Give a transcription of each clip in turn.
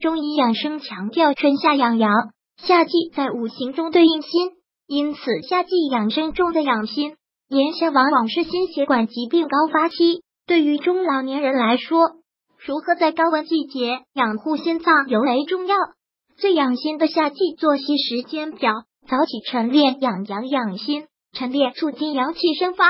中医养生强调春夏养阳，夏季在五行中对应心，因此夏季养生重在养心。炎夏往往是心血管疾病高发期，对于中老年人来说，如何在高温季节养护心脏尤为重要。最养心的夏季作息时间表：早起晨练养阳养心，晨练促进阳气生发，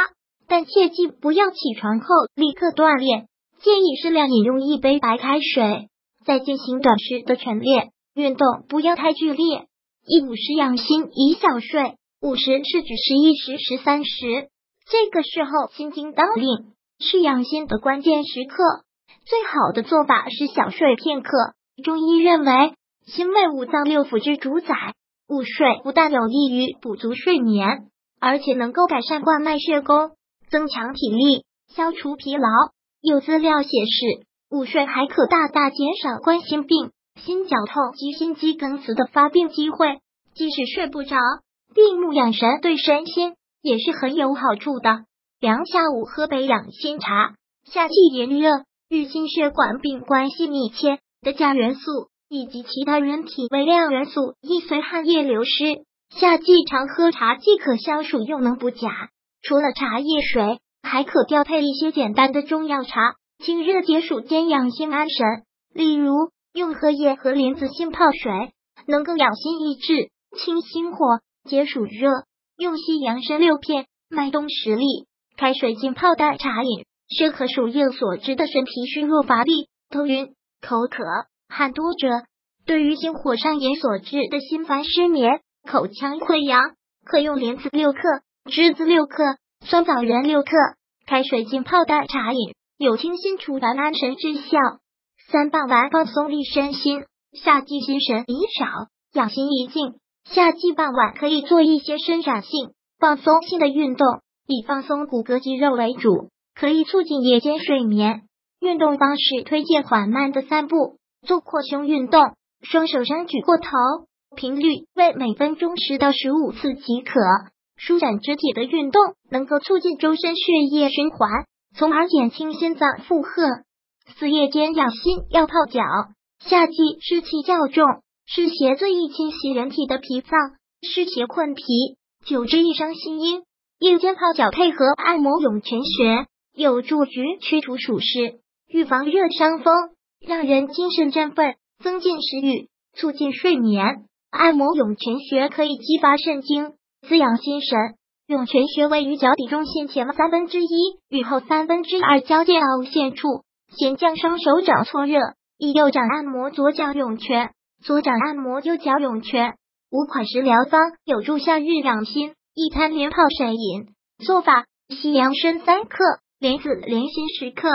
但切记不要起床后立刻锻炼，建议适量饮用一杯白开水，再进行短时的晨练运动，不要太剧烈。一午时养心，宜小睡。午时是指十一时、十三时，这个时候心经当令，是养心的关键时刻。最好的做法是小睡片刻。中医认为，心为五脏六腑之主宰，午睡不但有利于补足睡眠，而且能够改善冠脉血功，增强体力，消除疲劳。有资料显示，午睡还可大大减少冠心病、心绞痛及心肌梗死的发病机会。即使睡不着。闭目养神对身心也是很有好处的。凉下午喝杯养心茶，夏季炎热与心血管病关系密切的钾元素以及其他人体微量元素易随汗液流失。夏季常喝茶既可消暑又能补钾。除了茶叶水，还可调配一些简单的中药茶，清热解暑兼养心安神。例如用荷叶和莲子心泡水，能够养心益智、清心火。解暑热，用西洋参六片，麦冬十粒，开水浸泡代茶饮，适合暑热所致的身体虚弱乏力、头晕、口渴、汗多者。对于心火上炎所致的心烦失眠、口腔溃疡，可用莲子六克、栀子六克、酸枣仁六克，开水浸泡代茶饮，有清心除烦安神之效。三傍晚放松利身心，夏季心神宜少，养心宜静。夏季傍晚可以做一些伸展性、放松性的运动，以放松骨骼肌肉为主，可以促进夜间睡眠。运动方式推荐缓慢的散步，做扩胸运动，双手伸举过头，频率为每分钟十到十五次即可。舒展肢体的运动能够促进周身血液循环，从而减轻心脏负荷。四夜间养心要泡脚，夏季湿气较重。湿邪最易侵袭人体的脾脏，湿邪困脾，久之易伤心阴。夜间泡脚配合按摩涌泉穴，有助于驱除暑湿，预防热伤风，让人精神振奋，增进食欲，促进睡眠。按摩涌泉穴可以激发肾精，滋养心神。涌泉穴位于脚底中线前三分之一与后三分之二交界凹陷处。先将双手掌搓热，以右掌按摩左脚涌泉。左掌按摩右脚涌泉，五款食疗方有助夏日养心。一餐连泡水饮做法：西洋参三克，莲子莲心十克，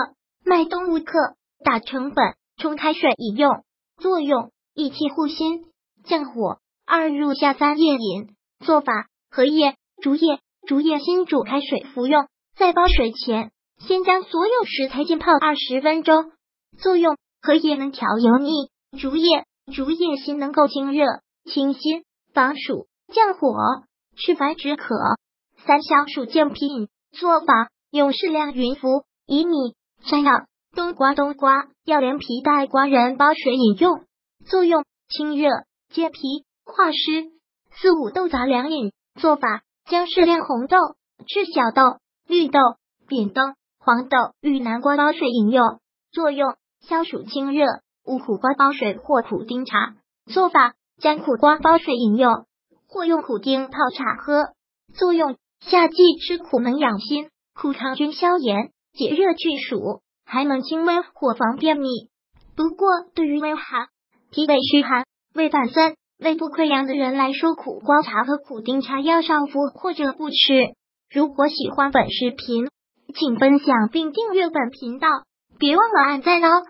麦冬五克，打成粉，冲开水饮用。作用：益气护心，降火。二入夏三叶饮做法：荷叶、竹叶、竹叶心煮开水服用。在煲水前，先将所有食材浸泡二十分钟。作用：荷叶能调油腻，竹叶。竹叶心能够清热清心防暑降火祛烦止渴。三消暑健脾饮做法：用适量云服、薏米、山药、冬瓜、冬瓜、药连皮带瓜仁煲水饮用。作用：清热健脾化湿。四五豆杂粮饮做法：将适量红豆、赤小豆、绿豆、扁豆、黄豆与南瓜煲水饮用。作用：消暑清热。五苦瓜煲水或苦丁茶做法：将苦瓜煲水饮用，或用苦丁泡茶喝。作用：夏季吃苦能养心，苦抗菌消炎、解热去暑，还能清温火防便秘。不过，对于胃寒、脾胃虚寒、胃反酸、胃部溃疡的人来说，苦瓜茶和苦丁茶要少服或者不吃。如果喜欢本视频，请分享并订阅本频道，别忘了按赞哦！